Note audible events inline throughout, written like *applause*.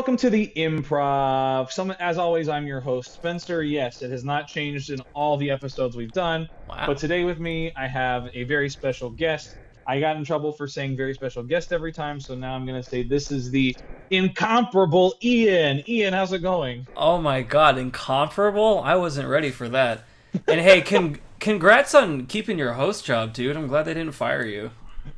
welcome to the Improv Summit, as always, I'm your host, Spencer. Yes, it has not changed in all the episodes we've done. Wow. But today with me, I have a very special guest. I got in trouble for saying very special guest every time, so now I'm going to say this is the incomparable Ian. Ian, how's it going? Oh my god, incomparable? I wasn't ready for that. And hey, con- *laughs* congrats on keeping your host job, dude. I'm glad they didn't fire you.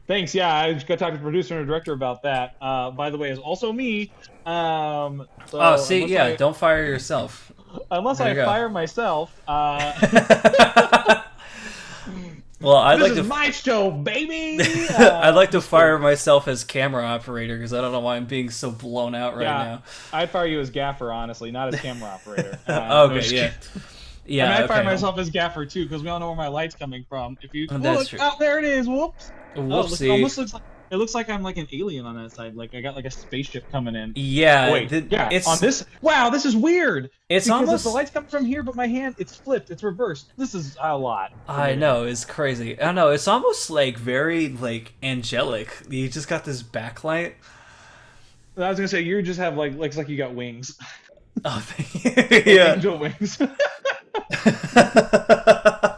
Thanks. Yeah, I just got to talk to the producer and the director about that. Uh, by the way, is also me. Um, so oh, see, yeah, I, don't fire yourself. unless there I you fire myself. *laughs* Uh, well, I'd this like is to. my show, baby. Uh, *laughs* I'd like to fire myself as camera operator because I don't know why I'm being so blown out right Yeah. now. I'd fire you as gaffer, honestly, not as camera operator. *laughs* Uh, okay, no, yeah. kidding. Yeah, I mean, I'd fire myself as gaffer too, because we all know where my light's coming from. If you Oh, look, true. oh, there it is. Whoops. Oh, oh, it looks- almost looks like it looks like I'm like an alien on that side. Like I got like a spaceship coming in. yeah, oh, Wait, th- yeah. it's on this. Wow, this is weird. it's almost the light's coming from here, but my hand it's flipped, it's reversed. This is a lot. I me. know it's crazy. I know it's almost like very like angelic. You just got this backlight. I was gonna say you just have like looks like you got wings. Oh, thank you. *laughs* yeah. Angel wings. *laughs* *laughs*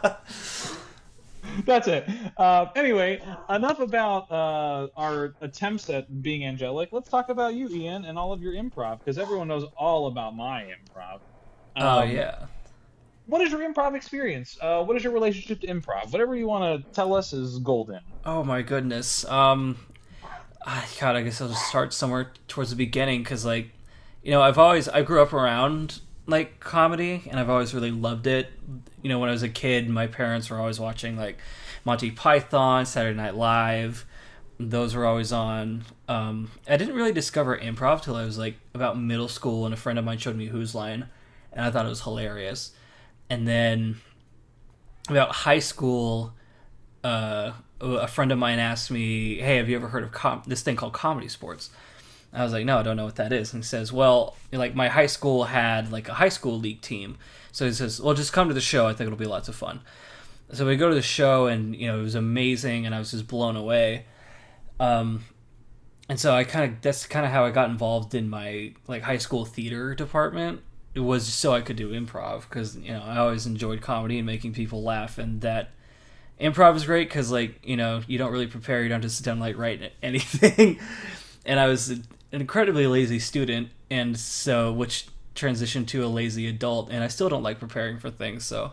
*laughs* That's it. Uh, anyway, enough about uh, our attempts at being angelic. Let's talk about you, Ian, and all of your improv, because everyone knows all about my improv. oh Um, yeah. What is your improv experience? Uh, what is your relationship to improv? Whatever you want to tell us is golden. Oh my goodness. Um, God, I guess I'll just start somewhere towards the beginning because, like, you know, I've always I grew up around like comedy, and I've always really loved it. You know, when I was a kid, my parents were always watching like Monty Python, Saturday Night Live. Those were always on. Um, I didn't really discover improv till I was like about middle school, and a friend of mine showed me Whose Line, and I thought it was hilarious. And then about high school, uh, a friend of mine asked me, "Hey, have you ever heard of com- this thing called comedy sports?" I was like, "No, I don't know what that is." And he says, "Well, like my high school had like a high school league team, so he says, well, just come to the show. I think it'll be lots of fun." So we go to the show, and you know it was amazing, and I was just blown away. Um, and so I kind of that's kind of how I got involved in my like high school theater department. It was so I could do improv because you know I always enjoyed comedy and making people laugh, and that improv is great because like you know you don't really prepare you don't just sit down like write *laughs* anything and i was an incredibly lazy student and so which transitioned to a lazy adult and i still don't like preparing for things so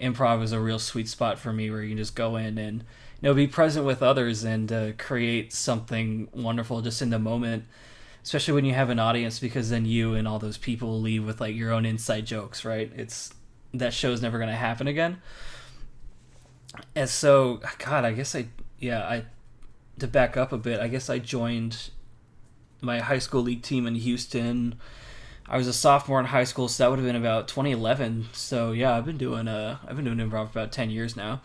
improv is a real sweet spot for me where you can just go in and you know be present with others and uh, create something wonderful just in the moment especially when you have an audience because then you and all those people leave with like your own inside jokes right? It's that show's never going to happen again. And so god i guess i yeah i to back up a bit i guess i joined my high school league team in houston i was a sophomore in high school so that would have been about 2011 so yeah i've been doing uh i've been doing improv for about 10 years now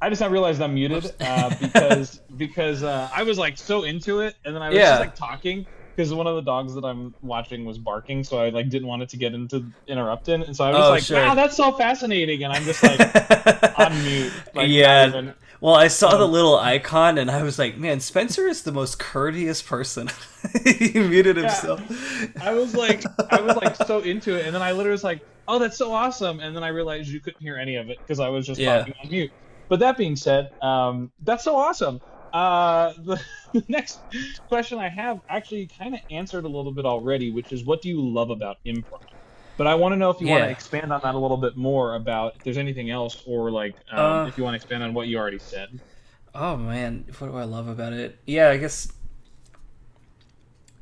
I just now realized I'm muted uh, *laughs* because because uh, I was like so into it, and then I was Yeah. just like talking because one of the dogs that I'm watching was barking, so I like didn't want it to get into interrupted, and so I was Oh, like, sure. "Wow, that's so fascinating," and I'm just like *laughs* on mute. Like, Yeah. not even- well i saw the little icon and i was like man spencer is the most courteous person *laughs* he muted himself I was like, I was like so *laughs* into it, and then I literally was like, "Oh, that's so awesome!" And then I realized you couldn't hear any of it because I was just Yeah. talking on mute. But that being said, um, that's so awesome. Uh, the, *laughs* the next question I have actually kind of answered a little bit already, which is, what do you love about improv? But I want to know if you want to expand on that a little bit more about if there's anything else, or like um, Uh, if you want to expand on what you already said. Oh man, what do I love about it? Yeah, I guess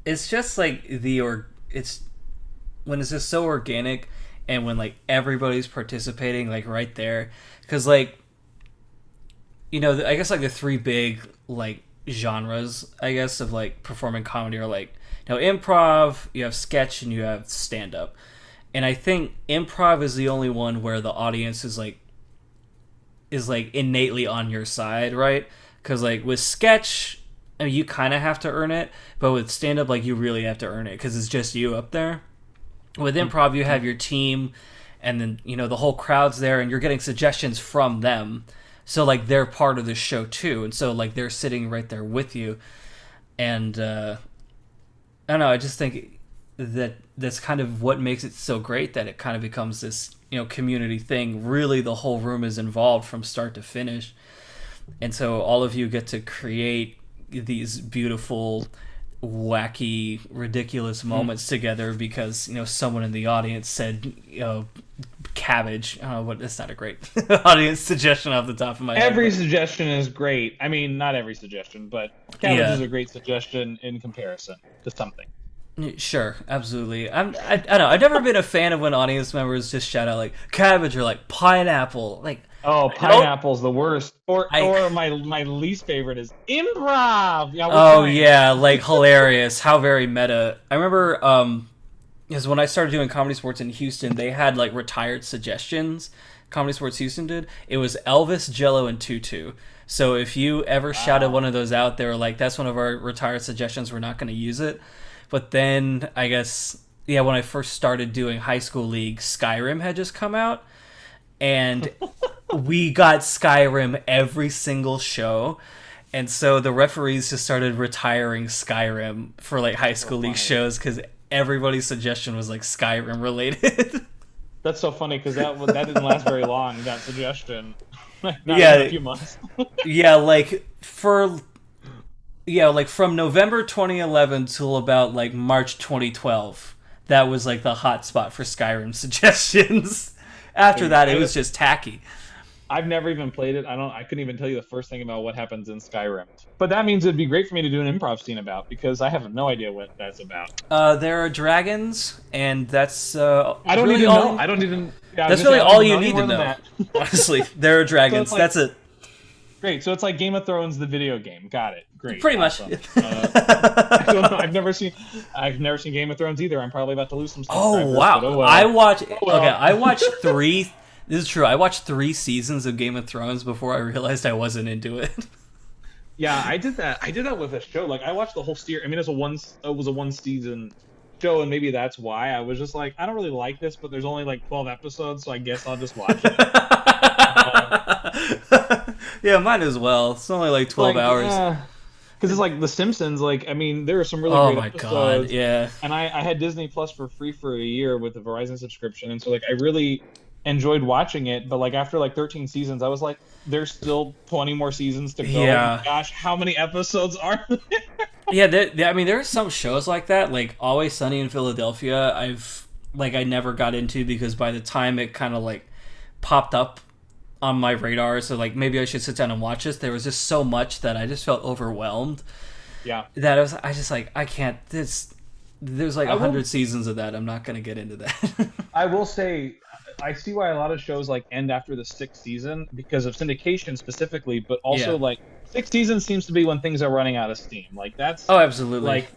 it's just like the or it's when it's just so organic and when like everybody's participating like right there cuz like you know, I guess like the three big like genres I guess of like performing comedy are like you know improv, you have sketch and you have stand up. And I think improv is the only one where the audience is like is like innately on your side, right? Because like with sketch, I mean, you kind of have to earn it, but with stand up, like you really have to earn it because it's just you up there. With improv, you have your team, and then you know the whole crowd's there, and you're getting suggestions from them. so like they're part of the show too and so like they're sitting right there with you and uh i don't know i just think that that's kind of what makes it so great that it kind of becomes this you know community thing really the whole room is involved from start to finish and so all of you get to create these beautiful wacky ridiculous hmm. moments together because you know someone in the audience said you know cabbage i don't what that's not a great *laughs* audience suggestion off the top of my head Every suggestion is great. I mean, not every suggestion, but cabbage Yeah. is a great suggestion in comparison to something. Sure, absolutely. I'm. I, I don't know. I've never been a fan of when audience members just shout out like cabbage or like pineapple. Like, Oh, pineapple's the worst. Or I- or my my least favorite is improv. Yeah, oh yeah, like *laughs* hilarious. How very meta. I remember um, because when I started doing comedy sports in Houston, they had like retired suggestions. Comedy Sports Houston did. It was Elvis, Jello, and Tutu. So if you ever shouted one of those out, they were like, "That's one of our retired suggestions. We're not going to use it." But then I guess yeah, when I first started doing high school league, Skyrim had just come out, and *laughs* we got Skyrim every single show. And so the referees just started retiring Skyrim for like high school oh, league shows because everybody's suggestion was like Skyrim related. *laughs* That's so funny because that that didn't last very long. That suggestion. *laughs* Not Yeah. a few months. yeah, like for yeah, like from November 2011 till about like March 2012. That was like the hot spot for Skyrim *laughs* suggestions. After that, it was just tacky. I've never even played it. I don't. I couldn't even tell you the first thing about what happens in Skyrim. But that means it'd be great for me to do an improv scene about because I have no idea what that's about. Uh, there are dragons, and that's uh, I don't really even all, know. I don't even. yeah, That's really gonna say, I all you need to know. Honestly, *laughs* there are dragons. like- that's it. Great. So it's like Game of Thrones, the video game. Got it. Great. Pretty much. Awesome. *laughs* Uh, I don't know. I've never seen. I've never seen Game of Thrones either. I'm probably about to lose some. Oh wow! but oh well. I watch. well. Okay, I watched *laughs* three. This is true. I watched three seasons of Game of Thrones before I realized I wasn't into it. *laughs* Yeah, I did that. I did that with a show. Like I watched the whole steer. I mean, it's a one. It was a one season show, and maybe that's why I was just like, I don't really like this, but there's only like 12 episodes, so I guess I'll just watch it. *laughs* yeah, mine as well. It's only like twelve hours. Eh, because it's like The Simpsons. Like, I mean, there are some really oh great my episodes. god! Yeah. and I, I had Disney Plus for free for a year with the Verizon subscription, and so like I really enjoyed watching it. But like after like 13 seasons, I was like, there's still 20 more seasons to go. Yeah. Oh gosh, how many episodes are *laughs* there? Yeah, there, there- I mean, there are some shows like that, like Always Sunny in Philadelphia. I've like I never got into because by the time it kind of like popped up on my radar, so like maybe I should sit down and watch this. There was just so much that I just felt overwhelmed. yeah. That I was, I just like I can't. This there's like a hundred seasons of that. I'm not gonna get into that. *laughs* I will say, I see why a lot of shows like end after the sixth season because of syndication specifically, but also Yeah. like sixth season seems to be when things are running out of steam. Like that's oh, absolutely. like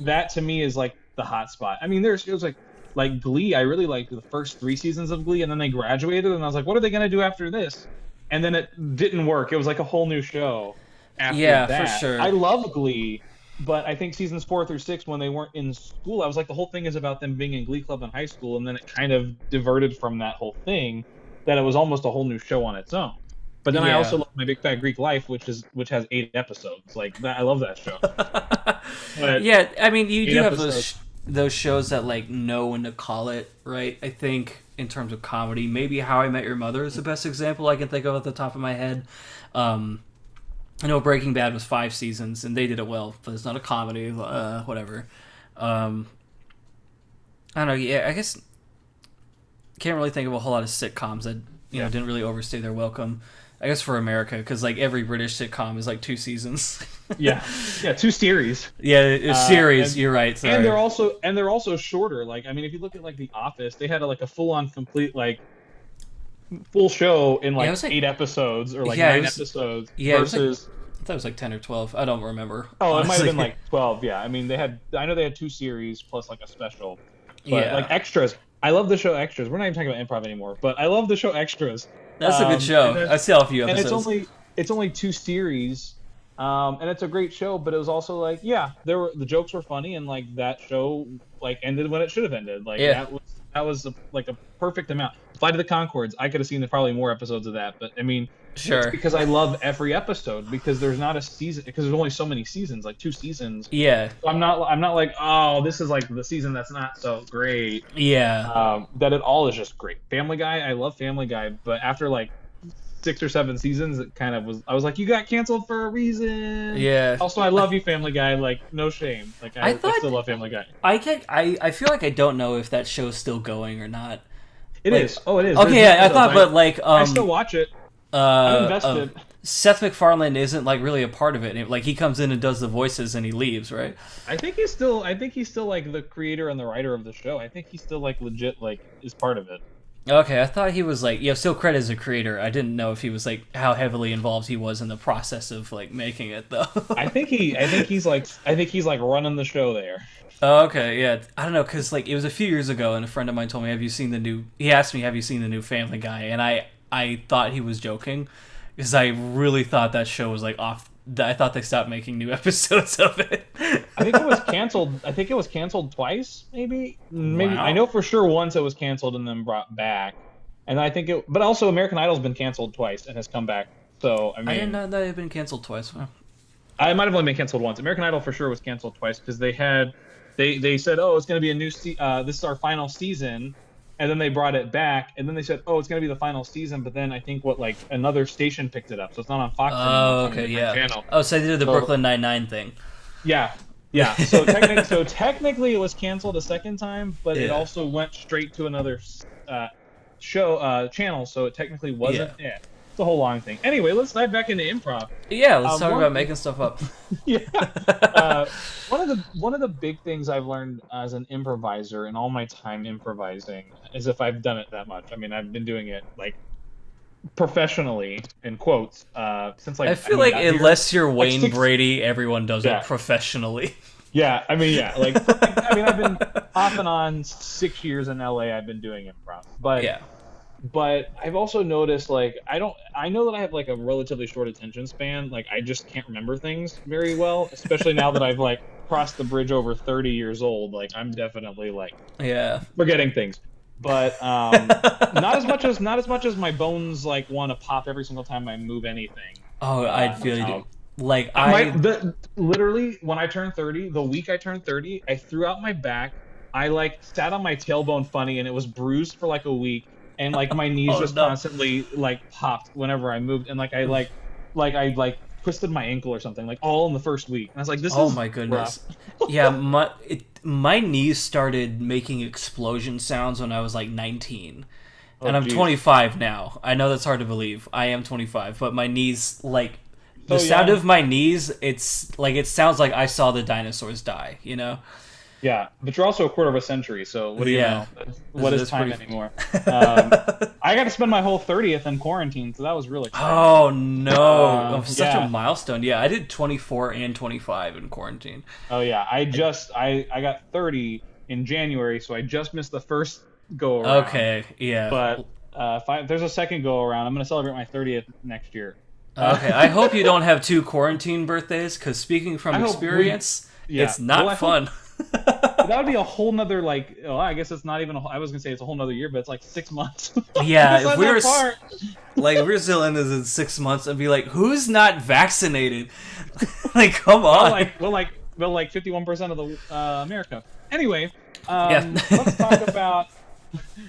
that to me is like the hot spot. I mean, there's it was like like Glee. I really liked the first three seasons of Glee, and then they graduated, and I was like, what are they gonna do after this? And then it didn't work. It was like a whole new show. After Yeah, for sure. I love Glee, but I think seasons four through six, when they weren't in school, I was like, the whole thing is about them being in Glee Club in high school, and then it kind of diverted from that whole thing, that it was almost a whole new show on its own. But then I also love My Big Fat Greek Life, which is which has eight episodes. Like that, I love that show. *laughs* Yeah, I mean, you do have those episodes. sh- those shows that like know when to call it, right? I think in terms of comedy, maybe How I Met Your Mother is the best example I can think of at the top of my head. Um, I know Breaking Bad was five seasons and they did it well, but it's not a comedy. Uh, whatever. Um, I don't know. Yeah, I guess can't really think of a whole lot of sitcoms that you know didn't really overstay their welcome. I guess for America, because like every British sitcom is like two seasons. *laughs* yeah, yeah, two series. Yeah, a Uh, series. and- you're right. Sorry. and they're also and they're also shorter like i mean if you look at like the office they had a, like a full-on complete like full show in like, was like- eight episodes or like Yeah, nine was- episodes yeah, it was like- I thought it was like ten or twelve. I don't remember. oh it might have been like 12 yeah i mean they had i know they had two series plus like a special but yeah, like extras i love the show extras we're not even talking about improv anymore but i love the show extras that's a um, good show. I saw a few episodes. and it's only it's only two series um, and it's a great show but it was also like yeah there were the jokes were funny and like that show like ended when it should have ended like Yeah. that was that was a, like a perfect amount flight of the conchords i could have seen probably more episodes of that but i mean Sure. because I love every episode because there's not a season because there's only so many seasons, like two seasons. Yeah. So I'm not I'm not like oh this is like the season that's not so great. Yeah. Um, that it all is just great. Family Guy, I love Family Guy, but after like six or seven seasons, it kind of was. I was like, you got canceled for a reason. Yeah. Also, I love you, Family Guy. Like, no shame. Like, I, I I, still love Family Guy. I can I I feel like I don't know if that show's still going or not. It is. Like- Oh, it is. Okay, yeah, I thought, but like, um, I still watch it. Uh, invested. Seth MacFarlane isn't like really a part of it. It- Like he comes in and does the voices and he leaves, right? I think he's still. I think he's still like the creator and the writer of the show. I think he's still like legit. Like is part of it. Okay, I thought he was like, yeah, still credit as a creator. I didn't know if he was like how heavily involved he was in the process of like making it though. *laughs* I think he. I think he's like. I think he's like running the show there. Oh, okay, yeah. I don't know, cause like it was a few years ago, and a friend of mine told me, "Have you seen the new?" He asked me, "Have you seen the new Family Guy?" And I I thought he was joking, because I really thought that show was like off. I thought they stopped making new *laughs* episodes of it. I think it was canceled. I think it was canceled twice, maybe. Maybe Wow. I know for sure once it was canceled and then brought back, and I think it. But also, American Idol's been canceled twice and has come back. So I mean, I didn't know that it had been canceled twice. Wow. I might have only been canceled once. American Idol for sure was canceled twice because they had, they they said, oh, it's going to be a new, se- uh, this is our final season, and then they brought it back, and then they said, oh, it's going to be the final season, but then I think what like another station picked it up, so it's not on Fox. anymore, Oh, it's on a okay, yeah. Channel. Oh, so they did the So- Brooklyn Nine Nine thing. Yeah, yeah. So *laughs* technically, so technically, it was canceled a second time, but it also went straight to another uh, show uh, channel, so it technically wasn't. Yeah. It's a whole long thing. Anyway, let's dive back into improv. Yeah, let's Um, talk about making stuff up. *laughs* yeah. *laughs* Uh, one of the one of the big things I've learned as an improviser in all my time improvising is if I've done it that much. I mean, I've been doing it like professionally in quotes uh, since like I feel mean, like got here. unless you're Wayne six- Brady, everyone does Yeah. it professionally. *laughs* Yeah, I mean, yeah, like I mean, I've been off and on six years in LA. I've been doing improv, but yeah. But I've also noticed like I don't I know that I have like a relatively short attention span. Like I just can't remember things very well, especially now that I've like crossed the bridge over 30 years old. Like I'm definitely like Yeah. forgetting things. But um, *laughs* not as much as not as much as my bones like want to pop every single time I move anything. Oh, I feel you. Like My, I the, literally when I turned 30, the week I turned 30, I threw out my back. I like sat on my tailbone funny and it was bruised for like a week and like my *laughs* knees Oh, just no. constantly like popped whenever I moved and like I like like I like twisted my ankle or something like all in the first week. And I was like this Oh is my goodness. yeah, my it, my knees started making explosion sounds when I was like 19. Oh, and I'm geez. 25 now. I know that's hard to believe. I am 25, but my knees like the So sound young. of my knees, it's like it sounds like I saw the dinosaurs die, you know? Yeah, but you're also a quarter of a century, so what do you Yeah. know? What is that's time pretty- anymore? *laughs* Um, I got to spend my whole 30th in quarantine, so that was really exciting. Oh no! Uh, Oh, such yeah. a milestone. Yeah, I did 24 and 25 in quarantine. Oh yeah, I just I I got 30 in January, so I just missed the first go around. Okay, yeah. But uh, if, I, if there's a second go around, I'm gonna celebrate my 30th next year. okay, I hope you don't have two quarantine birthdays, because speaking from I hope we- experience, yeah. it's not Well, I hope- fun. That would be a whole nother like. Oh, I guess it's not even. A, whole- I was gonna say it's a whole nother year, but it's like six months. *laughs* Yeah, if we were like, if we're still in this in six months, I'd be like, who's not vaccinated? *laughs* like, come well, on. like well, like well, like 51% of the uh, America. Anyway, um, Yeah. *laughs* let's talk about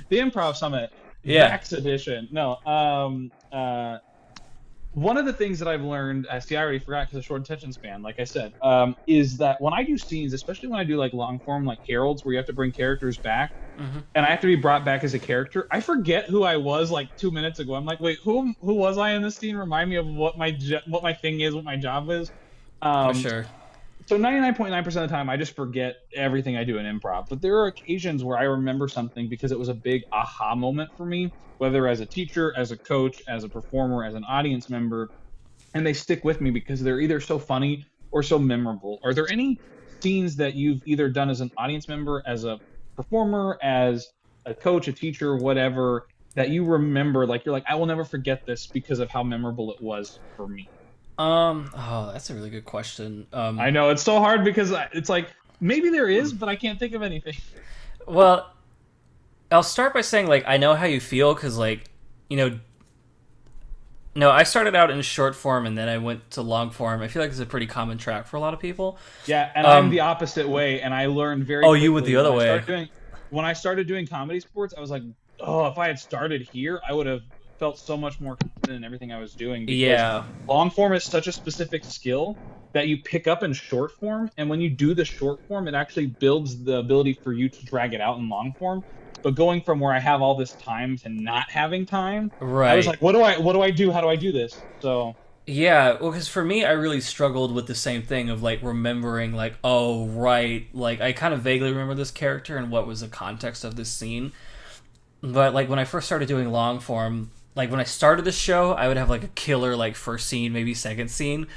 the Improv Summit. Yeah. Vax edition. No. Um. Uh. One of the things that I've learned, uh, see, I already forgot because of short attention span, like I said, um, is that when I do scenes, especially when I do like long form, like Heralds, where you have to bring characters back, Mhm. and I have to be brought back as a character, I forget who I was like two minutes ago. I'm like, wait, who who was I in this scene? Remind me of what my what my thing is, what my job is. Um, For sure. So 99.9% of the time i just forget everything i do in improv. But there are occasions where i remember something because it was a big aha moment for me whether as a teacher as a coach as a performer as an audience member. And they stick with me because they're either so funny or so memorable. Are there any scenes that you've either done as an audience member as a performer as a coach a teacher whatever that you remember like you're like i will never forget this because of how memorable it was for me Um. Oh, that's a really good question. Um. I know it's so hard because I- it's like maybe there is, but I can't think of anything. *laughs* Well, I'll start by saying like I know how you feel because like you know No, I started out in short form and then I went to long form. I feel like it's a pretty common track for a lot of people. Yeah, and Um, I'm the opposite way, and I learned very. Oh, you went the other way. Doing, when I started doing comedy sports, I was like, oh, if I had started here, I would have felt so much more confident in everything I was doing. because Yeah. long form is such a specific skill that you pick up in short form, and when you do the short form, it actually builds the ability for you to drag it out in long form. But going from where I have all this time to not having time, Right. I was like, what do I what do I do? How do I do this? So Yeah, well, because for me, I really struggled with the same thing of like remembering, like, oh, right, like I kind of vaguely remember this character and what was the context of this scene. But like when I first started doing long form, like when I started the show, I would have like a killer like first scene, maybe second scene.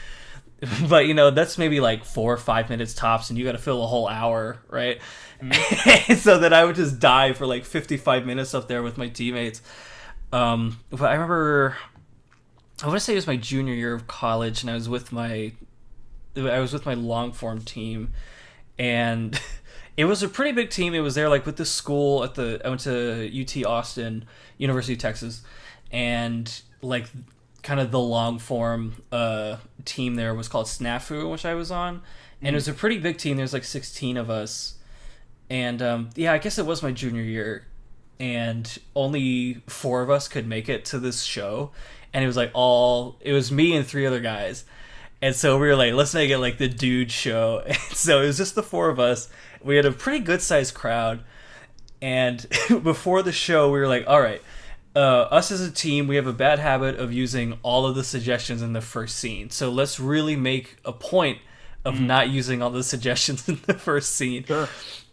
*laughs* But you know, that's maybe like four or five minutes tops, and you got to fill a whole hour, right? *laughs* so that I would just die for like 55 minutes up there with my teammates. Um, but I remember I want to say it was my junior year of college, and I was with my, I was with my long form team, and *laughs* it was a pretty big team. It was there like with the school at the. I went to UT Austin, University of Texas, and like kind of the long form uh, team there was called Snafu, which I was on, and it was a pretty big team. There's like 16 of us, and um, yeah, I guess it was my junior year, and only four of us could make it to this show. And it was like all it was me and three other guys. And so we were like let's make it like the dude show. *laughs* And so it was just the four of us. We had a pretty good sized crowd. And *laughs* before the show we were like all right uh, us as a team we have a bad habit of using all of the suggestions in the first scene so let's really make a point of not using all the *laughs* suggestions in the first scene sure.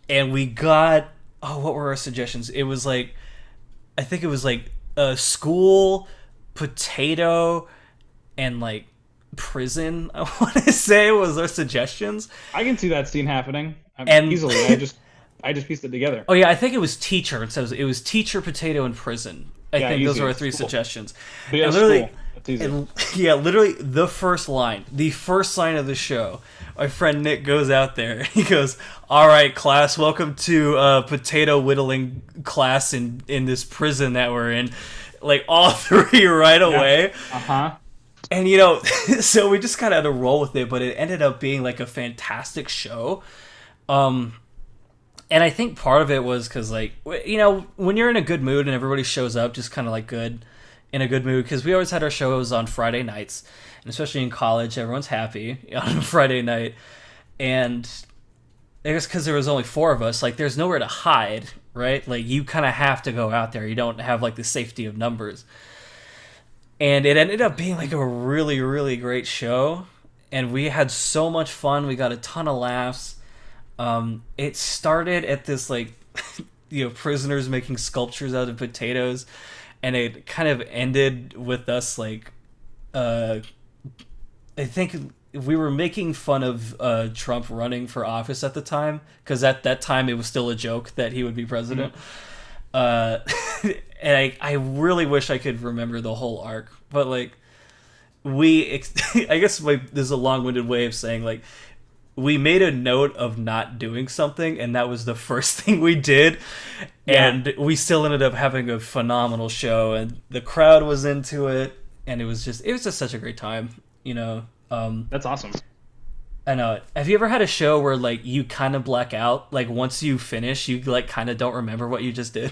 and we got oh what were our suggestions it was like i think it was like a school potato and like prison *laughs* i want to say was our suggestions I can see that scene happening um, And- easily. I just *laughs* I just pieced it together. oh yeah i think it was teacher and so it was, it was teacher potato and prison i Yeah, think those easy. were our three Cool. suggestions But yeah, and literally easy. and, yeah literally the first line the first line of the show my friend nick goes out there *laughs* he goes all right class welcome to uh, potato whittling class in in this prison that we're in like all *laughs* three right away Uh huh. and you know *laughs* so we just kind of had to roll with it but it ended up being like a fantastic show um and i think part of it was because like you know when you're in a good mood and everybody shows up just kind of like good in a good mood because we always had our shows on friday nights and especially in college everyone's happy *laughs* on friday night and I guess because there was only four of us, like there's nowhere to hide, right? Like you kind of have to go out there. You don't have like the safety of numbers. And it ended up being like a really, really great show, and we had so much fun. We got a ton of laughs. Um, it started at this like, *laughs* you know, prisoners making sculptures out of potatoes, and it kind of ended with us like, uh, I think we were making fun of uh, Trump running for office at the time because at that time it was still a joke that he would be president. Uh, *laughs* and I, I really wish I could remember the whole arc, but like we, ex- *laughs* I guess my, this is a long-winded way of saying like we made a note of not doing something, and that was the *laughs* first thing we did, Yeah. and we still ended up having a phenomenal show, and the crowd was into it, and it was just it was just such a great time, you know. Um, That's awesome. I know. Have you ever had a show where like you kind of black out? Like once you finish, you like kind of don't remember what you just did.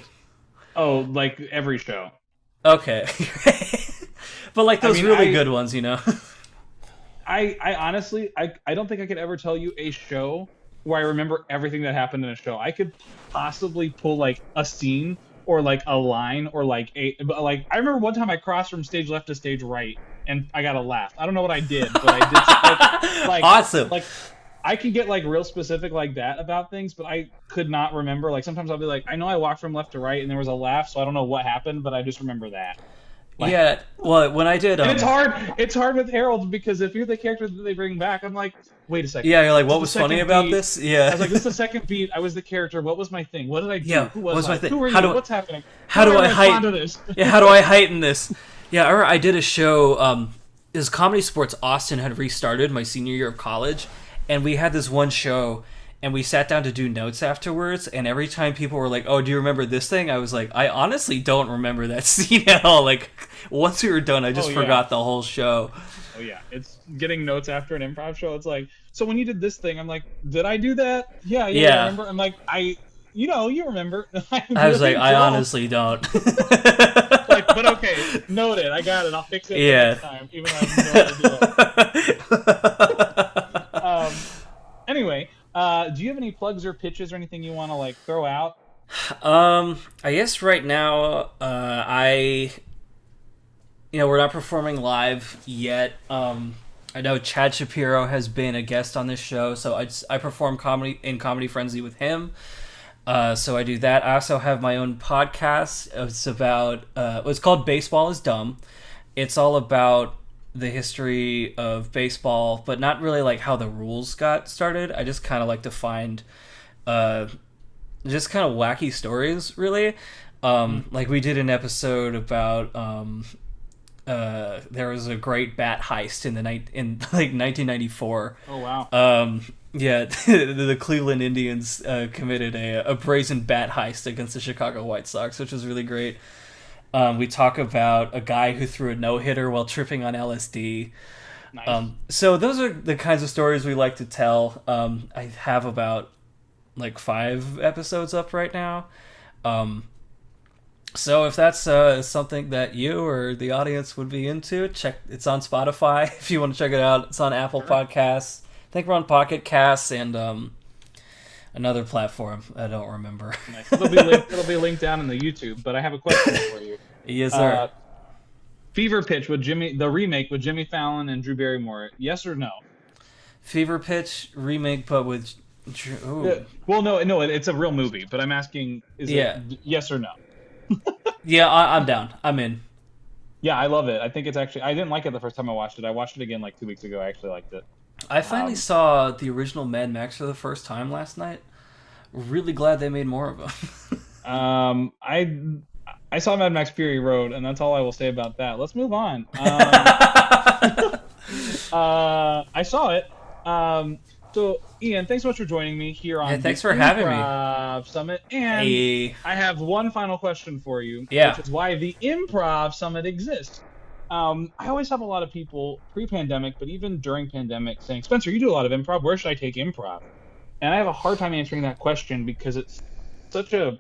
Oh, like every show. Okay, *laughs* but like I those mean, really I- good ones, you know. *laughs* I I honestly I I don't think I could ever tell you a show where I remember everything that happened in a show. I could possibly pull like a scene or like a line or like a but like I remember one time I crossed from stage left to stage right and I got a laugh. I don't know what I did, but I did like, *laughs* like awesome. like I can get like real specific like that about things, but I could not remember. Like sometimes I'll be like, I know I walked from left to right and there was a laugh, so I don't know what happened, but I just remember that. Like- yeah. Well, when I did, um, it's hard. It's hard with Harold because if you're the character that they bring back, I'm like, wait a second. yeah, you're like, what was funny second about this? Yeah. I was like, this is the *laughs* second beat. I was the character. What was my thing? What did I do? Yeah, Who was what's I? my thing? Who are How you? do I- What's happening? how do I respond heighten- this? *laughs* yeah, how do I heighten this? Yeah, I, remember I did a show. Um, is Comedy Sports Austin had restarted my senior year of college, and we had this one show, and we sat down to do notes afterwards. And every time people were like, "Oh, do you remember this thing?" I was like, "I honestly don't remember that *laughs* scene at all." Like once we were done, I just Oh, yeah. forgot the whole show. Oh yeah, it's getting notes after an improv show. It's like, so when you did this thing, I'm like, did I do that? Yeah, yeah. Yeah. I remember. I'm like, I, you know, you remember. *laughs* I, I was like, I don't. honestly don't. *laughs* Like, but okay, noted. I got it. I'll fix it Yeah. time, even though I have no idea. Um, anyway, uh, do you have any plugs or pitches or anything you want to like throw out? Um, I guess right now, uh, I, you know, we're not performing live yet. Um, I know Chad Shapiro has been a guest on this show, so I I perform comedy in Comedy Frenzy with him. Uh, so I do that. I also have my own podcast. It's about uh, it's called Baseball is Dumb. It's all about the history of baseball, but not really like how the rules got started. I just kind of like to find uh, just kind of wacky stories, really. Um, Like we did an episode about um, uh, there was a great bat heist in the night in *laughs* like 1994. Oh wow. Um, yeah, *laughs* the Cleveland Indians uh, committed a, a brazen bat heist against the Chicago White Sox, which was really great. Um, we talk about a guy who threw a no hitter while tripping on LSD. nice. Um, so those are the kinds of stories we like to tell. Um, I have about like five episodes up right now. Um, so if that's uh, something that you or the audience would be into, check. It's on Spotify *laughs* if you want to check it out. It's on Apple Podcasts. I think we're on Pocket Casts and um, another platform. I don't remember. *laughs* nice. It'll be linked, it'll be linked down in the YouTube. But I have a question for you. *laughs* yes, sir. Uh, Fever Pitch with Jimmy, the remake with Jimmy Fallon and Drew Barrymore. Yes or no? Fever Pitch remake, but with. Drew. Yeah. Well, no, no, it- it's a real movie. But I'm asking, is Yeah. it yes or no? *laughs* Yeah, I, I'm down. I'm in. Yeah, I love it. I think it's actually. I didn't like it the first time I watched it. I watched it again like two weeks ago. I actually liked it. I finally Um, saw the original Mad Max for the first time last night. Really glad they made more of them. *laughs* Um, I I saw Mad Max Fury Road, and that's all I will say about that. Let's move on. *laughs* Um, uh, I saw it. Um, so Ian, thanks so much for joining me here on Yeah, thanks for having me. Improv Summit. And hey. I have one final question for you, Yeah. which is why the Improv Summit exists. Um, I always have a lot of people pre-pandemic, but even during pandemic, saying, "Spencer, you do a lot of improv. Where should I take improv?" And I have a hard time answering that question because it's such a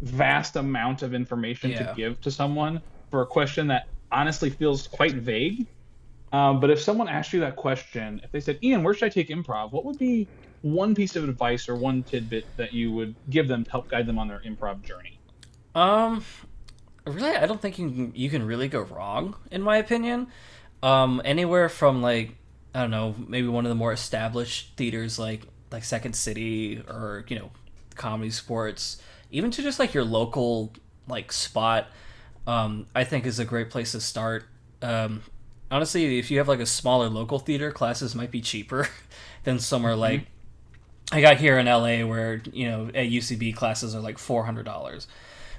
vast amount of information Yeah. to give to someone for a question that honestly feels quite vague. Um, but if someone asked you that question, if they said, "Ian, where should I take improv?" What would be one piece of advice or one tidbit that you would give them to help guide them on their improv journey? Um, really, I don't think you can, you can really go wrong, in my opinion. Um, anywhere from like I don't know, maybe one of the more established theaters like like Second City or you know, Comedy Sports, even to just like your local like spot. Um, I think is a great place to start. Um, honestly, if you have like a smaller local theater, classes might be cheaper *laughs* than somewhere like I got here in LA where you know at UCB classes are like four hundred dollars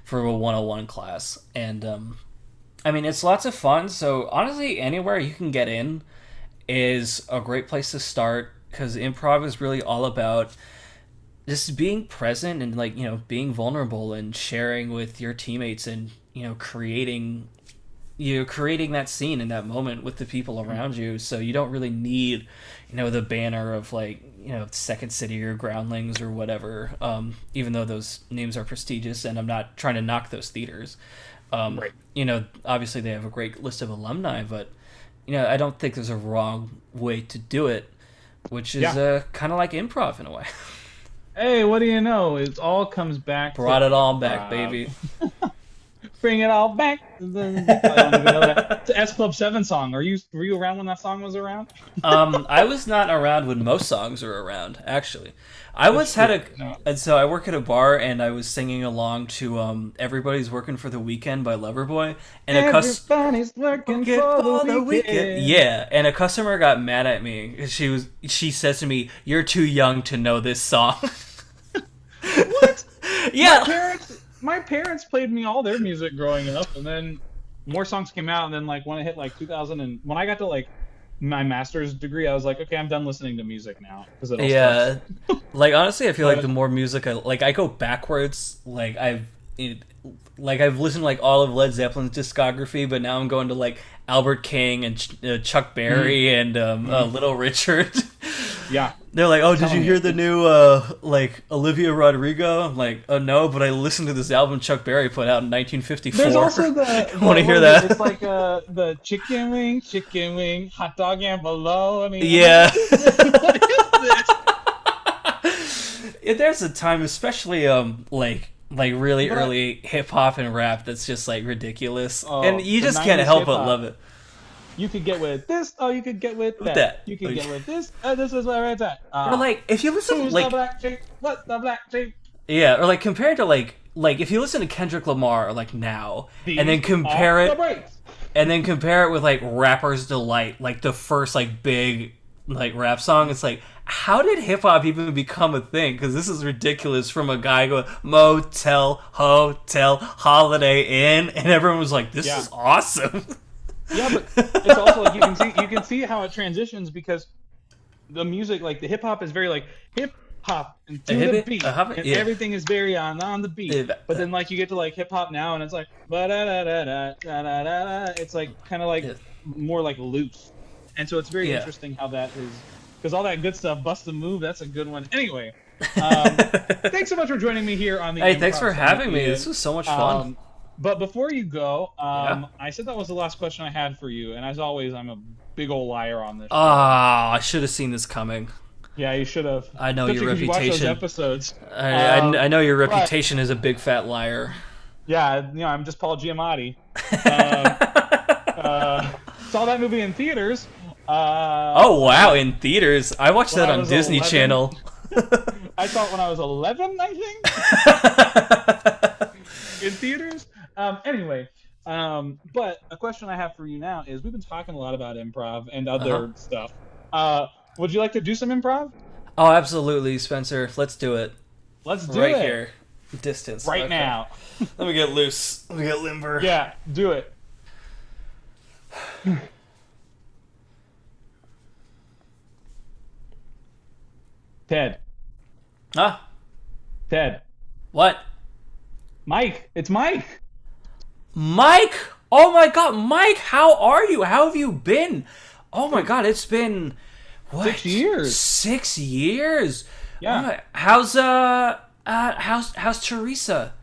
for a 101 class. And um i mean it's lots of fun. So honestly anywhere you can get in is a great place to start because improv is really all about just being present and like you know being vulnerable and sharing with your teammates and you know creating you know creating that scene in that moment with the people around you so you don't really need you know the banner of like you know second city or groundlings or whatever um, even though those names are prestigious and i'm not trying to knock those theaters um, Right. you know obviously they have a great list of alumni but you know i don't think there's a wrong way to do it which is Yeah. uh, kind of like improv in a way *laughs* Hey, what do you know? It all comes back. brought it all back baby *laughs* Bring it all back. I don't even know that. It's an S Club Seven song. Are you were you around when that song was around? um, I was not around when most songs were around. Actually, I once had a. No. and so I work at a bar, and I was singing along to um, "Everybody's Working for the Weekend" by Loverboy, and a cus- Everybody's working for the, weekend. yeah, and a customer got mad at me. She was, she says to me, "You're too young to know this song." *laughs* What? yeah, My parents, my parents played me all their music growing up, and then more songs came out, and then like when it hit like 2000 and when I got to like my master's degree, I was like, okay, I'm done listening to music now because it all Yeah, *laughs* like honestly, I feel like the more music I like, I go backwards. Like I've, it, like I've listened to like all of Led Zeppelin's discography, but now I'm going to like Albert King and Ch- uh, Chuck Berry and um, uh, Little Richard. *laughs* yeah. They're like, oh, did you hear you. the new uh, like Olivia Rodrigo? I'm like, oh no, but I listened to this album Chuck Berry put out in 1954. There's also the. *laughs* the Wanna hear that? It's like uh, the chicken wing, chicken wing, hot dog and bologna. yeah. what is this? Yeah, there's a time, especially um like like really But early hip hop and rap that's just like ridiculous, Oh, and you just can't help but hip-hop. love it. You could get with this, or you could get with that. that. You could Like- get with this, uh, this is where it's at. Uh, Or like if you listen who's like the black chick? What's the black chick? yeah, or like compared to like like if you listen to Kendrick Lamar like now, and then compare are the it and then compare it with like Rapper's Delight, like the first like big like rap song. It's like how did hip hop even become a thing? Because this is ridiculous from a guy going motel, hotel, holiday inn, and everyone was like, "This Yeah. is awesome." *laughs* Yeah, but it's also like you can see you can see how it transitions because the music, like the hip hop, is very like hip hop and to hip- the beat, and yeah. everything is very on on the beat. Yeah, but then like you get to like hip hop now, and it's like da da da da da da da. It's like kind of like Yeah. more like loose, and so it's very interesting how that is because all that good stuff, bust the move, that's a good one. Anyway, *laughs* um, thanks so much for joining me here on the. hey, thanks for having me. This was so much fun. Um, but before you go, um, Yeah. I said that was the last question I had for you, and as always, I'm a big old liar on this. Ah, I should have seen this coming. yeah, you should have. I know Especially your you watch reputation. those episodes. I, I- Um, I know your but- reputation as a big fat liar. Yeah, you know, I'm just Paul Giamatti. uh, *laughs* uh, saw that movie in theaters. Uh, oh wow, in theaters. I watched that on Disney 11. Channel. *laughs* *laughs* I saw it when I was 11, I think, in theaters. Um, anyway, um, but a question I have for you now is: We've been talking a lot about improv and other Uh-huh. stuff. Uh, would you like to do some improv? oh, absolutely, Spencer. Let's do it Let's do right it here. Distance. right Okay. now. *laughs* Let me get loose. Let me get limber. Yeah, do it. *sighs* Ted, Ah, Ted, what? Mike, it's Mike. Mike! Oh my god, Mike, how are you? How have you been? Oh my god, it's been what? Six years. Six years. Yeah. Oh how's uh, uh how's how's Teresa?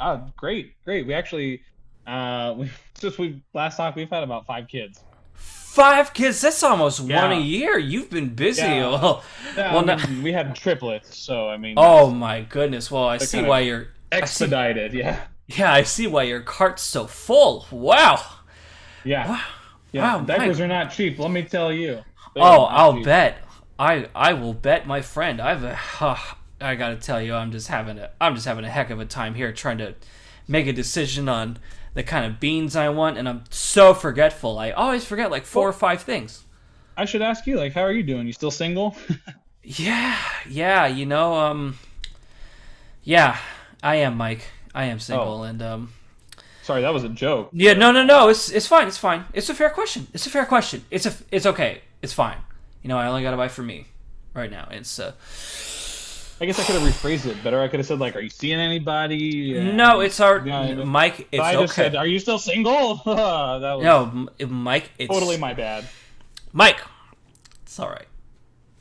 Oh, great, great. We actually, uh, *laughs* we, since we last talked, we've had about five kids. Five kids. That's almost Yeah. one a year. You've been busy. Yeah. *laughs* Well, Yeah, well, I mean, we had triplets, so I mean, oh my goodness. Well, I see why you're. I see. Yeah, yeah, I see why your cart's so full. Wow. yeah, Wow. yeah. Wow, Diapers Mike. are not cheap. Let me tell you. They Oh, I'll cheap. bet. I I will bet my friend. I've uh, *sighs* I gotta tell you, I'm just having a I'm just having a heck of a time here trying to make a decision on the kind of beans I want, and I'm so forgetful. I always forget like four or five things. I should ask you, like, how are you doing? You still single? *laughs* Yeah, yeah, you know, um, yeah, I am Mike. I am single, and um, Sorry, that was a joke. yeah, no, no, no, it's it's fine, it's fine. It's a fair question. It's a fair question. It's a it's okay. It's fine. You know, I only got to buy for me right now. It's uh. I guess I could have rephrased it better. I could have said, like, are you seeing anybody? And- No, it's our Yeah, Mike. It's I just okay. said, are you still single? *laughs* that was no, Mike. It's totally my bad. Mike. It's all right.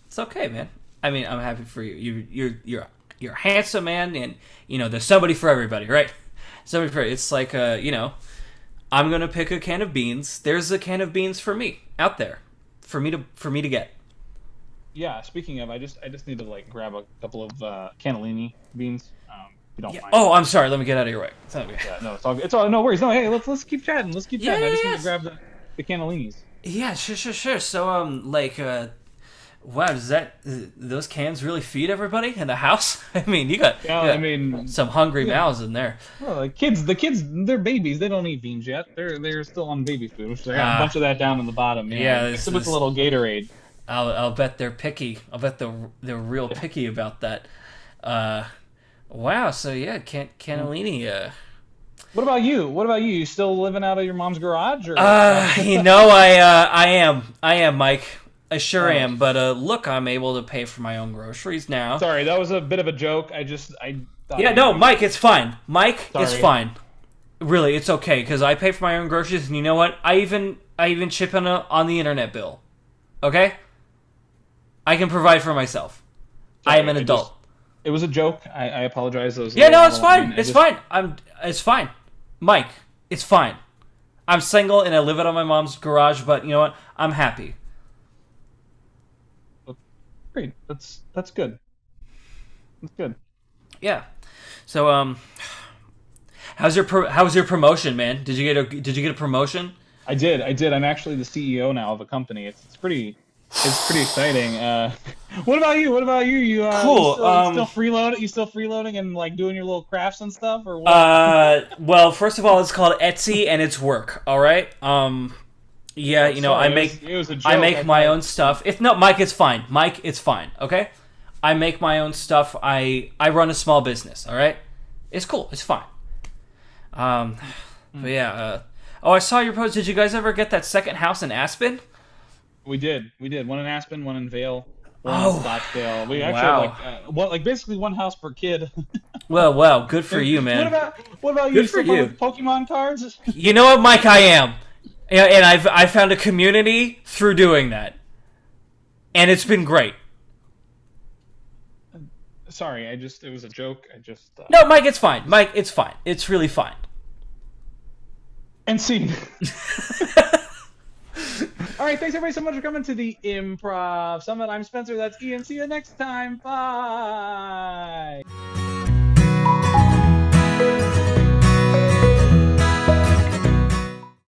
It's okay, man. I mean, I'm happy for you. You, you're, you're, you're a handsome man, and you know, there's somebody for everybody, right? Somebody for it's like, uh, you know, I'm gonna pick a can of beans. There's a can of beans for me out there, for me to, for me to get. Yeah, speaking of, I just I just need to like grab a couple of uh, cannellini beans. Um, you don't Yeah. Oh, I'm sorry. Let me get out of your way. It's okay. Yeah, no, it's all good. It's all no worries. No, hey, let's let's keep chatting. Let's keep Yeah, chatting. I yeah, just need to grab the the cannellinis. Yeah, sure, sure, sure. So, um, like, uh, wow, does that uh, those cans really feed everybody in the house? *laughs* I mean, you got, Yeah, you got I mean, some hungry yeah. mouths in there. well, the kids, the kids, they're babies. They don't eat beans yet. They're they're still on baby food. Which I got Ah. a bunch of that down in the bottom. Yeah, Yeah, this- with a little Gatorade. I'll, I'll bet they're picky. I'll bet they're they're real picky about that. Uh, wow. So yeah, can cannellini. Uh, What about you? What about you? You still living out of your mom's garage? Or... Uh, *laughs* you know, I uh, I am, I am, Mike. I sure Oh. am. But uh, look, I'm able to pay for my own groceries now. Sorry, that was a bit of a joke. I just I. Thought Yeah, no, Mike, it's fine. Mike, it's Sorry. fine. Really, it's okay because I pay for my own groceries, and you know what? I even I even chip in a, on the internet bill. Okay, I can provide for myself. I am an I adult. just- It was a joke. I, I apologize. A Yeah, no, it's out of line. fine. It's just- fine. I'm. It's fine, Mike. It's fine. I'm single and I live out of my mom's garage, but you know what? I'm happy. Great. That's that's good. That's good. Yeah. So um, how's your pro- how's your promotion, man? Did you get a did you get a promotion? I did. I did. I'm actually the CEO now of a company. It's, it's pretty. It's pretty exciting. Uh, *laughs* what about you? What about you? You uh, Cool, You still, um, still freeloading? You still freeloading and like doing your little crafts and stuff, or what? Uh, well, first of all, it's called Etsy and it's work. All right. Um, yeah, you know, Sorry, I it make was- it was a I make my own stuff. If no, Mike, it's fine. Mike, it's fine. Okay. I make my own stuff. I I run a small business. All right. It's cool. It's fine. Um, but yeah. Uh, oh, I saw your post. Did you guys ever get that second house in Aspen? We did. We did. One in Aspen, one in Vail, one Oh. in Scottsdale. We actually Wow. like uh, one, like basically one house per kid. *laughs* Well, well, good for you, man. What about what about Good you? for you. with Pokemon cards? You know what, Mike? I am, Yeah, and I've I found a community through doing that, and it's been great. Sorry, I just it was a joke. I just uh, No, Mike, it's fine. Mike, it's fine. It's really fine. and scene. *laughs* All right, thanks everybody so much for coming to the Improv Summit. I'm Spencer. That's Ian. See you next time. Bye.